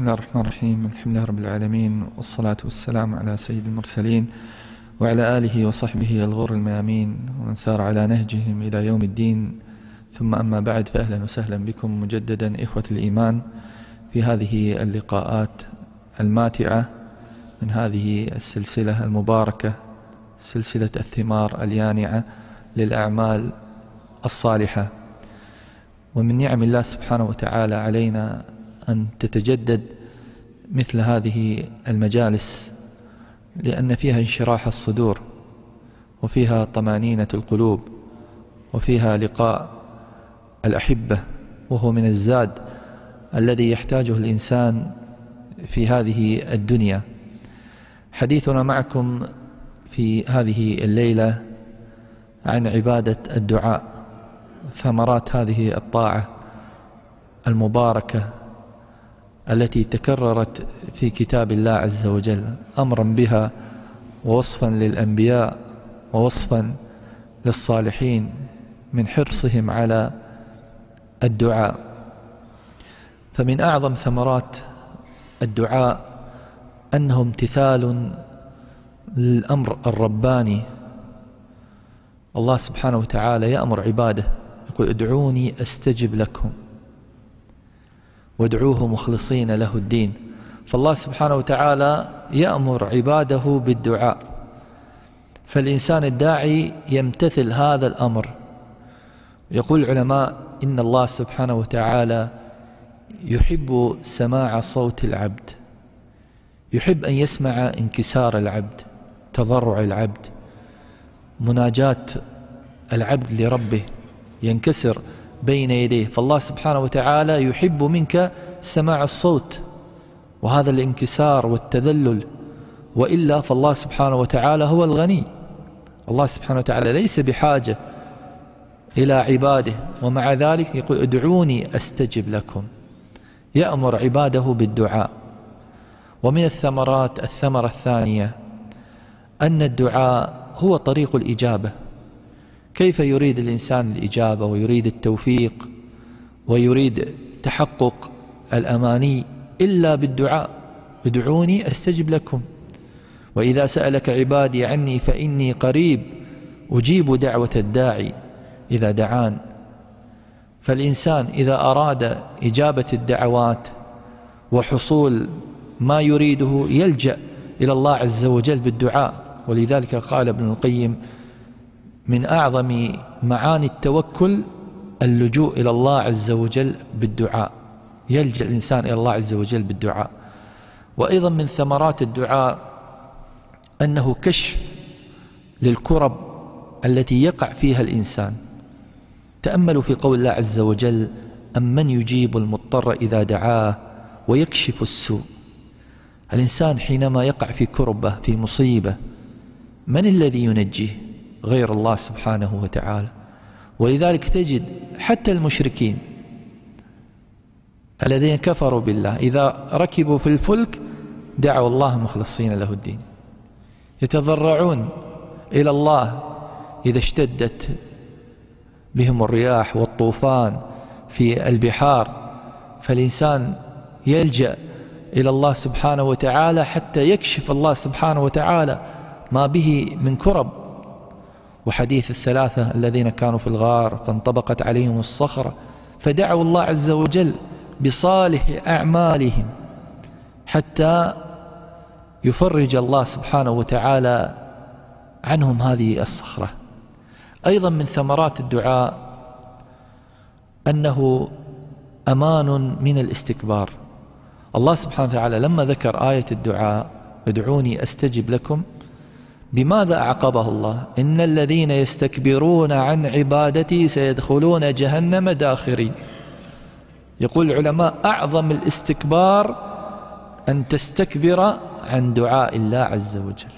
بسم الله الرحمن الرحيم الحمد لله رب العالمين والصلاة والسلام على سيد المرسلين وعلى آله وصحبه الغر الميامين ومن سار على نهجهم إلى يوم الدين. ثم أما بعد فأهلا وسهلا بكم مجددا إخوة الإيمان في هذه اللقاءات الماتعة من هذه السلسلة المباركة سلسلة الثمار اليانعة للأعمال الصالحة. ومن نعم الله سبحانه وتعالى علينا أن تتجدد مثل هذه المجالس لأن فيها انشراح الصدور وفيها طمأنينة القلوب وفيها لقاء الأحبة وهو من الزاد الذي يحتاجه الإنسان في هذه الدنيا. حديثنا معكم في هذه الليلة عن عبادة الدعاء ثمرات هذه الطاعة المباركة التي تكررت في كتاب الله عز وجل أمرا بها ووصفا للأنبياء ووصفا للصالحين من حرصهم على الدعاء. فمن أعظم ثمرات الدعاء أنه امتثال للأمر الرباني. الله سبحانه وتعالى يأمر عباده يقول ادعوني أستجب لكم. وادعوه مخلصين له الدين. فالله سبحانه وتعالى يأمر عباده بالدعاء. فالإنسان الداعي يمتثل هذا الأمر. يقول العلماء إن الله سبحانه وتعالى يحب سماع صوت العبد. يحب أن يسمع انكسار العبد تضرع العبد. مناجاة العبد لربه ينكسر. بين يديه. فالله سبحانه وتعالى يحب منك سماع الصوت وهذا الانكسار والتذلل وإلا فالله سبحانه وتعالى هو الغني. الله سبحانه وتعالى ليس بحاجة إلى عباده ومع ذلك يقول ادعوني أستجب لكم. يأمر عباده بالدعاء. ومن الثمرات الثمرة الثانية أن الدعاء هو طريق الإجابة. كيف يريد الإنسان الإجابة ويريد التوفيق ويريد تحقق الأماني إلا بالدعاء؟ ادعوني أستجب لكم. وإذا سألك عبادي عني فإني قريب أجيب دعوة الداعي إذا دعان. فالإنسان إذا أراد إجابة الدعوات وحصول ما يريده يلجأ إلى الله عز وجل بالدعاء. ولذلك قال ابن القيم من أعظم معاني التوكل اللجوء إلى الله عز وجل بالدعاء. يلجأ الإنسان إلى الله عز وجل بالدعاء. وأيضا من ثمرات الدعاء أنه كشف للكرب التي يقع فيها الإنسان. تأملوا في قول الله عز وجل أمن يجيب المضطر إذا دعاه ويكشف السوء؟ الإنسان حينما يقع في كربة في مصيبة من الذي ينجيه؟ غير الله سبحانه وتعالى. ولذلك تجد حتى المشركين الذين كفروا بالله إذا ركبوا في الفلك دعوا الله مخلصين له الدين. يتضرعون إلى الله إذا اشتدت بهم الرياح والطوفان في البحار. فالإنسان يلجأ إلى الله سبحانه وتعالى حتى يكشف الله سبحانه وتعالى ما به من كرب. وحديث الثلاثة الذين كانوا في الغار فانطبقت عليهم الصخرة فدعوا الله عز وجل بصالح أعمالهم حتى يفرج الله سبحانه وتعالى عنهم هذه الصخرة. أيضا من ثمرات الدعاء أنه أمان من الاستكبار. الله سبحانه وتعالى لما ذكر آية الدعاء ادعوني أستجب لكم بماذا أعقبه الله؟ إن الذين يستكبرون عن عبادتي سيدخلون جهنم داخرين يقول العلماء أعظم الاستكبار أن تستكبر عن دعاء الله عز وجل.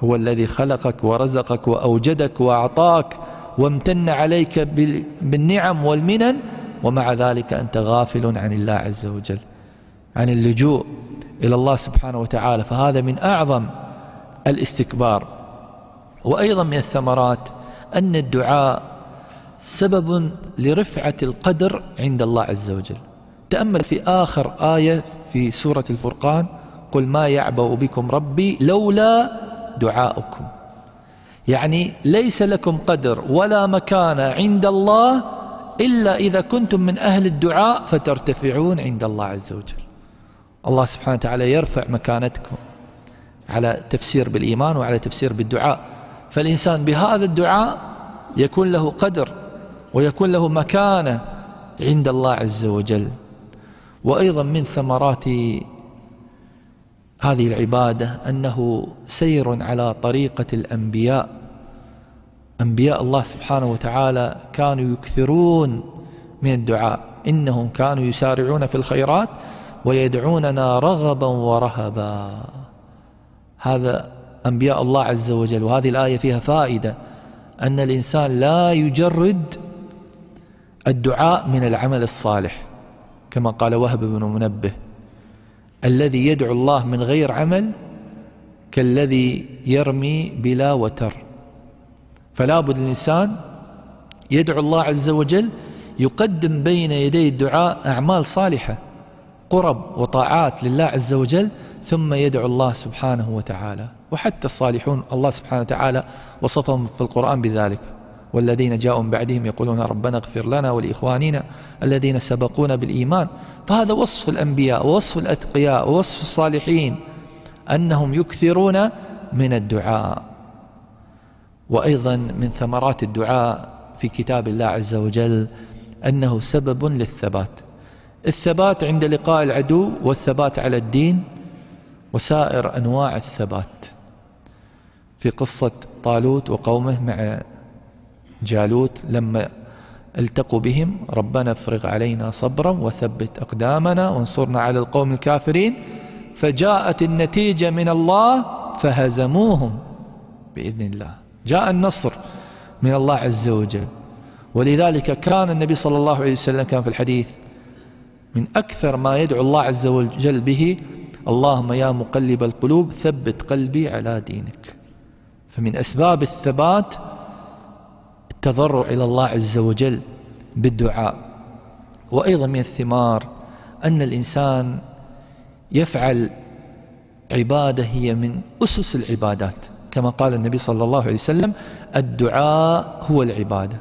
هو الذي خلقك ورزقك وأوجدك وأعطاك وامتن عليك بالنعم والمنن ومع ذلك أنت غافل عن الله عز وجل عن اللجوء إلى الله سبحانه وتعالى. فهذا من أعظم الاستكبار. وأيضا من الثمرات أن الدعاء سبب لرفعة القدر عند الله عز وجل. تأمل في آخر آية في سورة الفرقان قل ما يعبأ بكم ربي لولا دعاؤكم. يعني ليس لكم قدر ولا مكان عند الله إلا إذا كنتم من أهل الدعاء فترتفعون عند الله عز وجل. الله سبحانه وتعالى يرفع مكانتكم. على تفسير بالإيمان وعلى تفسير بالدعاء. فالإنسان بهذا الدعاء يكون له قدر ويكون له مكانة عند الله عز وجل. وأيضا من ثمرات هذه العبادة أنه سير على طريقة الأنبياء. أنبياء الله سبحانه وتعالى كانوا يكثرون من الدعاء. إنهم كانوا يسارعون في الخيرات ويدعوننا رغبا ورهبا. هذا أنبياء الله عز وجل وهذه الآية فيها فائدة أن الإنسان لا يجرد الدعاء من العمل الصالح كما قال وهب بن منبه الذي يدعو الله من غير عمل كالذي يرمي بلا وتر. فلا بد الإنسان يدعو الله عز وجل يقدم بين يدي الدعاء أعمال صالحة قرب وطاعات لله عز وجل ثم يدعو الله سبحانه وتعالى. وحتى الصالحون الله سبحانه وتعالى وصفهم في القرآن بذلك. والذين جاءوا من بعدهم يقولون ربنا اغفر لنا ولإخواننا الذين سبقونا بالإيمان. فهذا وصف الأنبياء ووصف الأتقياء ووصف الصالحين أنهم يكثرون من الدعاء. وأيضا من ثمرات الدعاء في كتاب الله عز وجل أنه سبب للثبات. الثبات عند لقاء العدو والثبات على الدين وسائر أنواع الثبات في قصة طالوت وقومه مع جالوت لما التقوا بهم ربنا افرغ علينا صبرا وثبت أقدامنا وانصرنا على القوم الكافرين فجاءت النتيجة من الله فهزموهم بإذن الله. جاء النصر من الله عز وجل. ولذلك كان النبي صلى الله عليه وسلم كان في الحديث من أكثر ما يدعو الله عز وجل به اللهم يا مقلب القلوب ثبت قلبي على دينك. فمن أسباب الثبات التضرع إلى الله عز وجل بالدعاء. وأيضا من الثمار أن الإنسان يفعل عبادة هي من أسس العبادات. كما قال النبي صلى الله عليه وسلم الدعاء هو العبادة.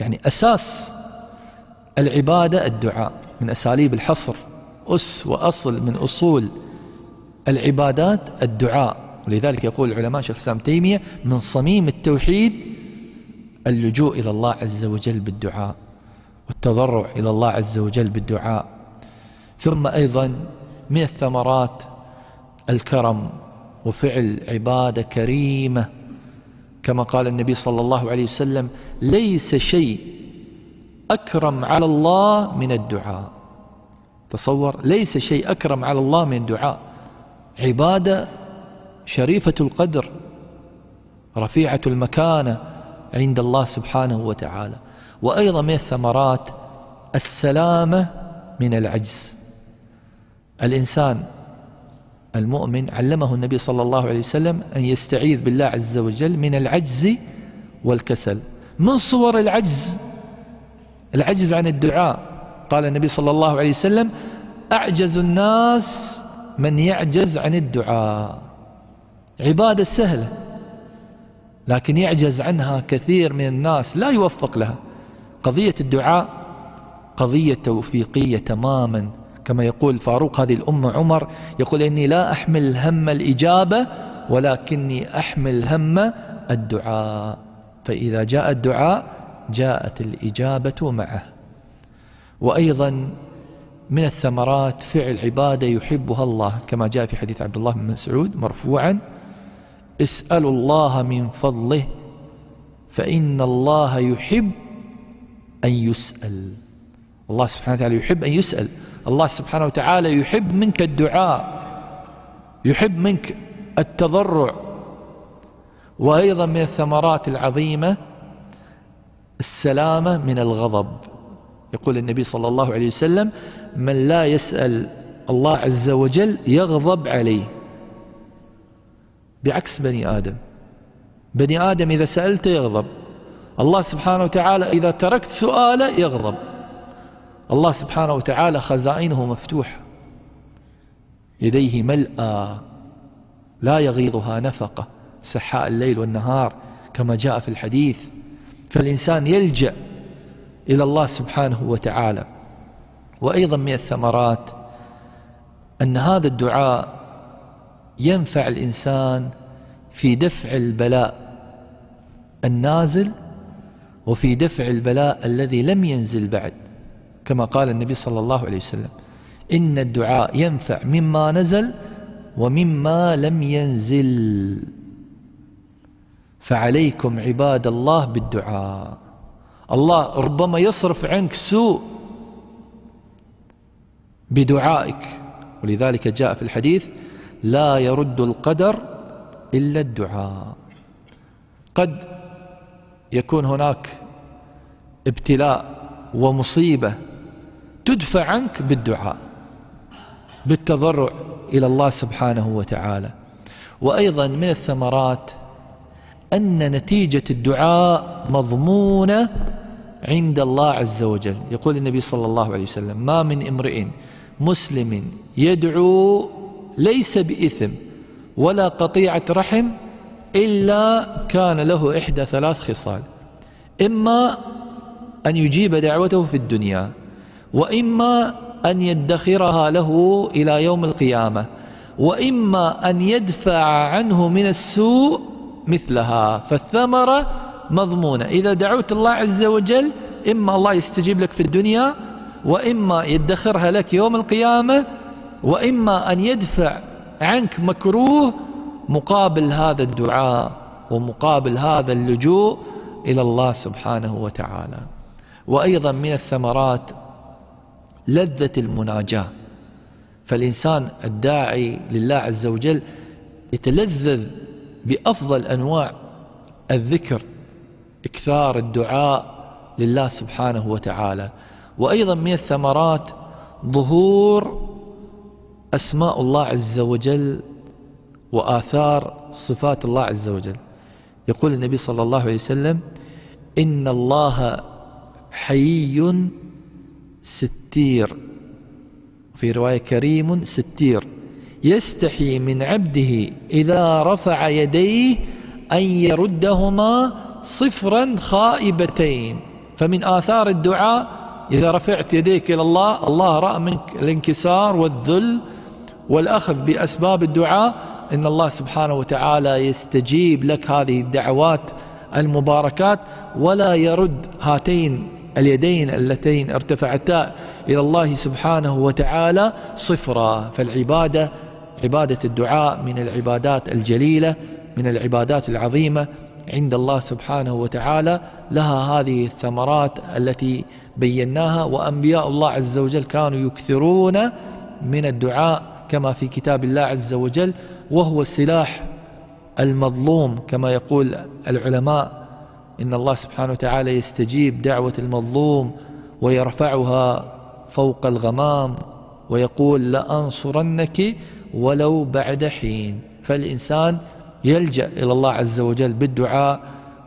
يعني أساس العبادة الدعاء من أساليب الحصر. أس وأصل من أصول العبادات الدعاء. ولذلك يقول العلماء شيخ الإسلام تيمية من صميم التوحيد اللجوء إلى الله عز وجل بالدعاء والتضرع إلى الله عز وجل بالدعاء. ثم أيضا من الثمرات الكرم وفعل عبادة كريمة. كما قال النبي صلى الله عليه وسلم ليس شيء أكرم على الله من الدعاء. تصور ليس شيء أكرم على الله من الدعاء عبادة شريفة القدر رفيعة المكانة عند الله سبحانه وتعالى. وأيضا من الثمرات السلامة من العجز. الإنسان المؤمن علمه النبي صلى الله عليه وسلم أن يستعيذ بالله عز وجل من العجز والكسل. من صور العجز؟ العجز عن الدعاء. قال النبي صلى الله عليه وسلم أعجز الناس من يعجز عن الدعاء. عبادة سهلة لكن يعجز عنها كثير من الناس لا يوفق لها. قضية الدعاء قضية توفيقية تماما كما يقول فاروق هذه الأمة عمر يقول إني لا أحمل هم الإجابة ولكني أحمل هم الدعاء. فإذا جاء الدعاء جاءت الإجابة معه. وأيضا من الثمرات فعل عبادة يحبها الله كما جاء في حديث عبد الله بن مسعود مرفوعا اسألوا الله من فضله فإن الله يحب أن يسأل. الله سبحانه وتعالى يحب أن يسأل. الله سبحانه وتعالى يحب منك الدعاء يحب منك التضرع. وأيضا من الثمرات العظيمة السلامة من الغضب. يقول النبي صلى الله عليه وسلم من لا يسأل الله عز وجل يغضب عليه. بعكس بني آدم. بني آدم إذا سألته يغضب. الله سبحانه وتعالى إذا تركت سؤاله يغضب. الله سبحانه وتعالى خزائنه مفتوحة. يديه ملأى. لا يغيضها نفقة. سحاء الليل والنهار كما جاء في الحديث. فالإنسان يلجأ إلى الله سبحانه وتعالى. وأيضا من الثمرات أن هذا الدعاء ينفع الإنسان في دفع البلاء النازل وفي دفع البلاء الذي لم ينزل بعد. كما قال النبي صلى الله عليه وسلم إن الدعاء ينفع مما نزل ومما لم ينزل. فعليكم عباد الله بالدعاء. الله ربما يصرف عنك سوء بدعائك. ولذلك جاء في الحديث لا يرد القدر إلا الدعاء. قد يكون هناك ابتلاء ومصيبة تدفع عنك بالدعاء بالتضرع إلى الله سبحانه وتعالى. وأيضا من الثمرات أن نتيجة الدعاء مضمونة عند الله عز وجل. يقول النبي صلى الله عليه وسلم ما من امرئ مسلم يدعو ليس بإثم ولا قطيعة رحم إلا كان له إحدى ثلاث خصال. إما أن يجيب دعوته في الدنيا وإما أن يدخرها له إلى يوم القيامة وإما أن يدفع عنه من السوء مثلها. فالثمرة مضمونة. إذا دعوت الله عز وجل إما الله يستجيب لك في الدنيا وإما يدخرها لك يوم القيامة وإما أن يدفع عنك مكروه مقابل هذا الدعاء ومقابل هذا اللجوء إلى الله سبحانه وتعالى. وأيضا من الثمرات لذة المناجاة. فالإنسان الداعي لله عز وجل يتلذذ بأفضل أنواع الذكر إكثار الدعاء لله سبحانه وتعالى. وأيضا من الثمرات ظهور أسماء الله عز وجل وآثار صفات الله عز وجل. يقول النبي صلى الله عليه وسلم إن الله حيي ستير في رواية كريم ستير. يستحي من عبده إذا رفع يديه أن يردهما صفرا خائبتين. فمن آثار الدعاء إذا رفعت يديك إلى الله الله رأى منك الانكسار والذل والأخذ بأسباب الدعاء إن الله سبحانه وتعالى يستجيب لك هذه الدعوات المباركات ولا يرد هاتين اليدين اللتين ارتفعتا إلى الله سبحانه وتعالى صفرا. فالعبادة عبادة الدعاء من العبادات الجليلة من العبادات العظيمة عند الله سبحانه وتعالى. لها هذه الثمرات التي بيناها وأنبياء الله عز وجل كانوا يكثرون من الدعاء كما في كتاب الله عز وجل وهو سلاح المظلوم كما يقول العلماء. إن الله سبحانه وتعالى يستجيب دعوة المظلوم ويرفعها فوق الغمام ويقول لأنصرنك ولو بعد حين. فالإنسان يلجأ إلى الله عز وجل بالدعاء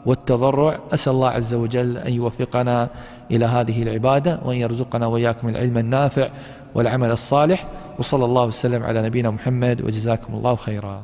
والتضرع. أسأل الله عز وجل أن يوفقنا إلى هذه العبادة وأن يرزقنا وإياكم العلم النافع والعمل الصالح. وصلى الله وسلم على نبينا محمد وجزاكم الله خيرا.